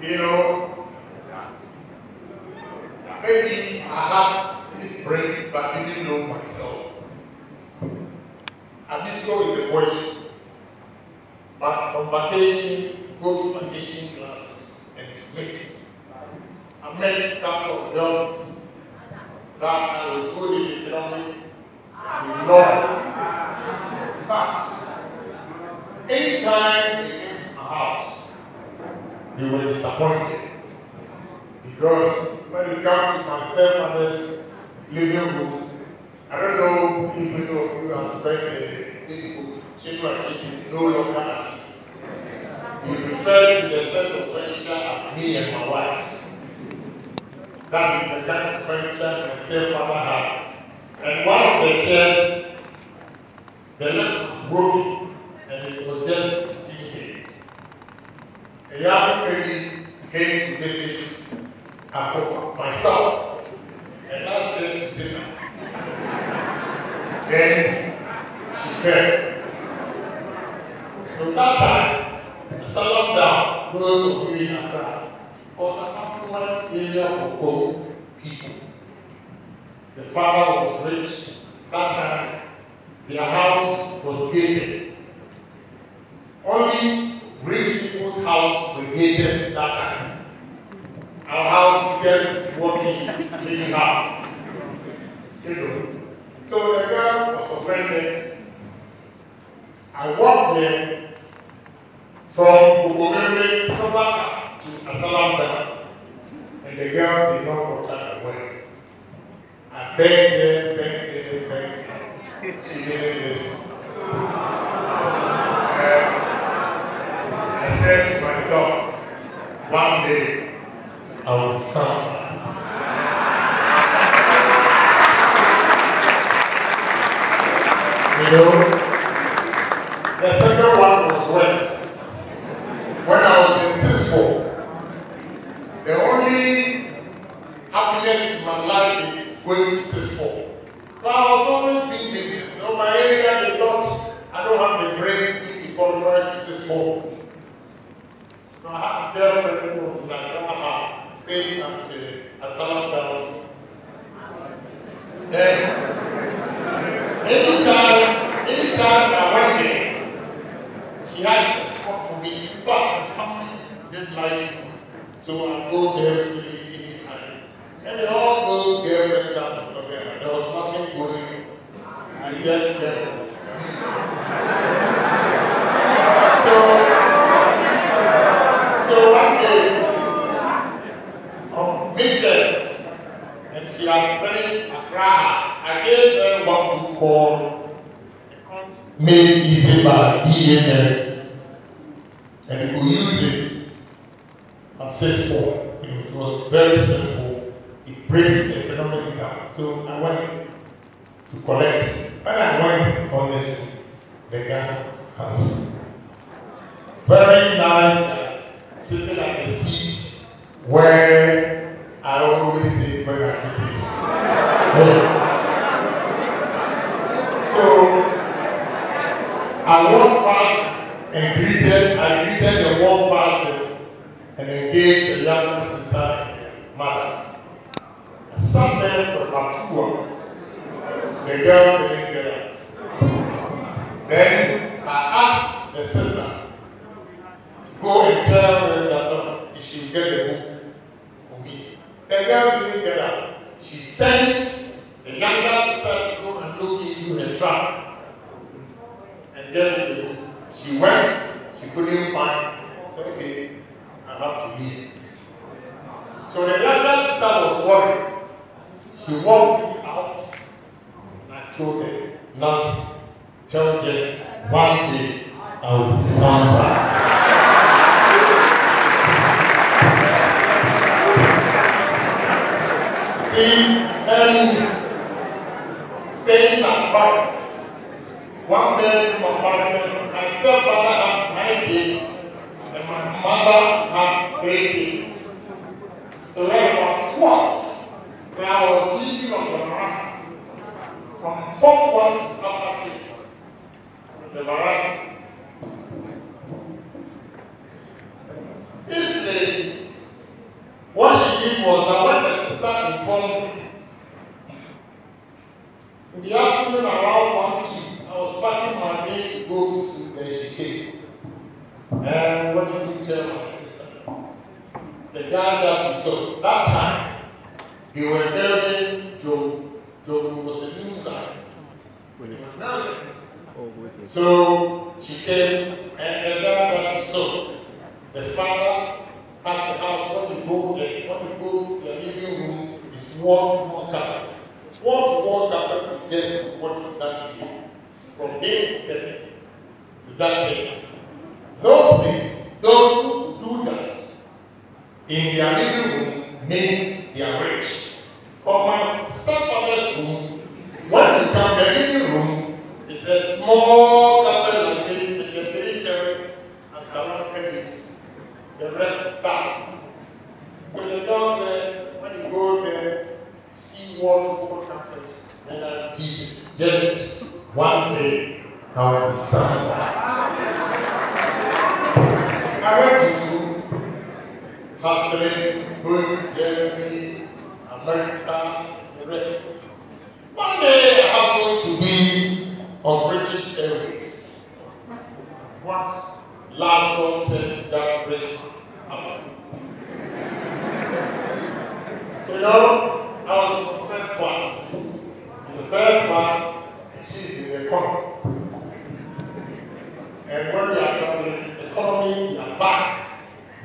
You know, maybe I have these brains, but I didn't know myself. Abisko is a voice, but on vacation, go to vacation classes, and it's mixed. I met a couple of girls that I was good in economics, and we loved. But anytime they came to my house, they were disappointed. Because when you come to my stepfather's living room, I don't know if you know you have read the book, Chinua Achebe, no longer artists. We refer to the set of furniture as me and my wife. That is the kind of furniture my stepfather had. And one of the chairs, the leg was broken and it was just sitting there. A young lady came to visit Akoko, myself, and I said to down. Then she fell. So that time, the Asylum Down, those of you in Accra, was an affluent area for poor people. The father was rich. That time, their house was gated. Only house were gated that time. Our house just walking, living out. You know. So the girl was offended. I walked there from Bugomeme, Sabaka to Asalamba, and the girl did not walk out away. I begged her, begged her, begged her. She didn't listen. And I said to myself, one day I will sound. You know, the second one was worse. When I was in Cisco, the only happiness in my life is going to Cisco. But I was always doing business. You know, my area, they thought I don't have the brains to qualify to Cisco. So I had a girlfriend who was like, ah, staying at uh, Asylum Down. Then, anytime, anytime I went there, she had a spot for me. Fact, the family didn't like. So I go there anytime. And all go girlfriend down to Florida. There was nothing going on. I just left. So, so one day, on midterms, and she had finished Accra, I gave her one book called Made Easy by EML. And you could use it as this form. It was very simple. It breaks the economics down. So I went to collect. When I went on this, the guy handsome. Very nice, sitting at the seat where I always sit when I visit. So I walked past and greeted, I greeted the walk past and engaged the younger sister and mother. I sat there for about two hours. The girl didn't get up. Then I asked the sister she get the book for me. The girl didn't get up. She sent the younger sister to go and look into her trunk and get the book. She went, she couldn't find. Said, okay, I have to leave. So the younger sister was worried. She walked out and I told the nurse, tell Jen, one day I will be somewhere. See, The level of 12, I was leading on the Marana from 4 1 to number 6. The Marana. This lady, what she did was The guy that you saw, that time, you were building Joe, Joe was a new site. You. So she came, and the guy that you saw, the father has a house, when you go there, when you go to the living room, it's wall to wall carpet. Wall to wall carpet is just what you've done here. From this setting to that setting. Those things, those who do that room means they are rich. But my stepfather's room, when you come, the living room is a small carpet like this with the three chairs and surrounded it. The rest is dark. So the girl said, when you go there, see wall to wall carpet, then I'll give you. Janet, one day, I will be somewhere. I went to school, hustling, going Germany, America, the rest. One day I happened to be on British Airways. What last one said that British happened? You know, I was in the first class. In the first class, she's in the economy. And when we are traveling, economy, we are back,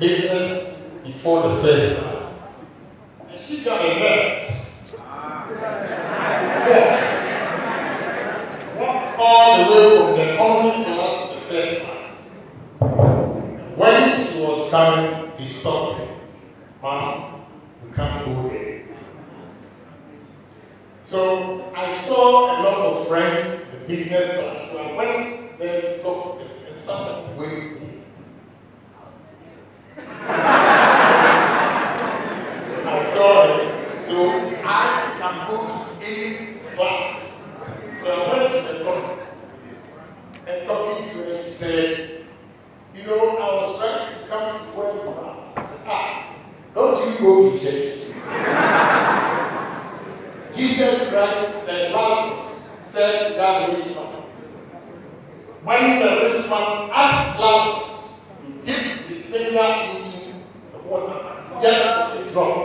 business before the first class. And she got a nerves. Walk. Walk all the way from the economy class to the first class. When she was coming, he stopped her. Mom, you can't go there. So I saw a lot of friends, the business class, so I went there to talk to them and somebody waved me. It, so I can go to any class. So I went to the doctor and talking to him, he said, you know, I was trying to come to where you are. I said, ah, don't you go to church? Jesus Christ, the last said that rich man. When the rich man asked Lazarus to dip his finger into the water, just a drop,